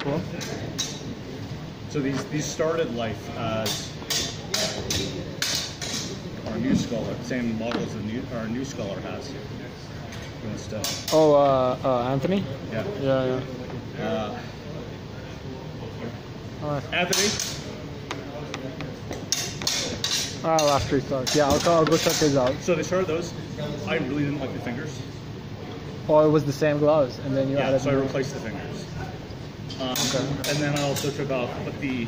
Cool. So these these started life as our new scholar, same model as the new our new scholar has. Oh, uh, uh, Anthony? yeah. Yeah, yeah. Uh, Anthony, ah, last three stars. Yeah, I'll, I'll go check his out. so they started those. I really didn't like the fingers. Oh, it was the same gloves, and then you Yeah, added. so I replaced the fingers. Um, Okay. And then I also took off, but the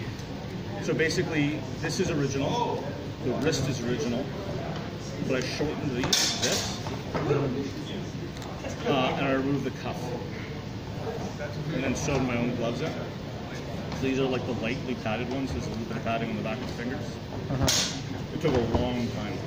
so basically this is original. The wrist is original, but I shortened these this, uh, and I removed the cuff, and then sewed my own gloves in. So these are like the lightly padded ones. There's a little bit of padding on the back of the fingers. Uh-huh. It took a long time.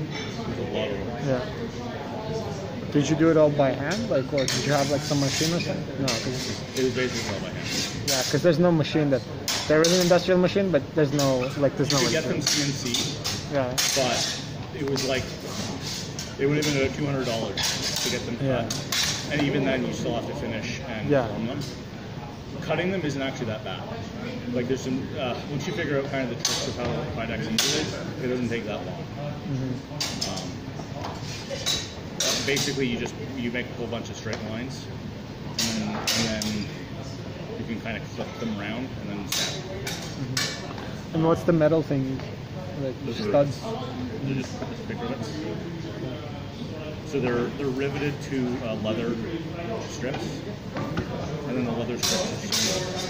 There's a lot of work. Yeah. Did you do it all by hand, like, or did you have like some machine or something? No, It was basically all by hand. Yeah, because there's no machine that. There is an industrial machine, but there's no like there's no. You get them CNC. Yeah. but it was like it would have been about two hundred dollars to get them cut, and even then you still have to finish and Yeah. form them. Cutting them isn't actually that bad. Like there's some uh, once you figure out kind of the tricks of how Kydex uses it, it doesn't take that long. Mhm. Um, basically, you just you make a whole bunch of straight lines, and then, and then you can kind of clip them around and then snap. And what's the metal thing? Like Those studs. They're just big rivets. So they're they're riveted to uh, leather strips, and then the leather strips.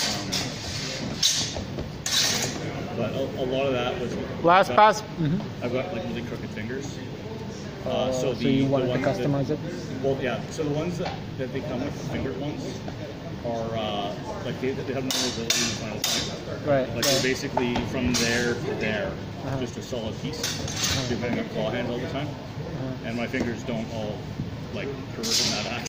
Um, but a, a lot of that was Last pass. Mhm. I've got like really crooked fingers. Uh, Uh, so, so the, you the wanted to ones that- customize it? well, yeah. So the ones that, that they come with, the fingered ones, are uh, like they, they have no mobility in the final point. Right, Like right. they're basically from there to there, Uh-huh. just a solid piece. You're Depending a claw hand all the time, Uh-huh. and my fingers don't all like curve in that action.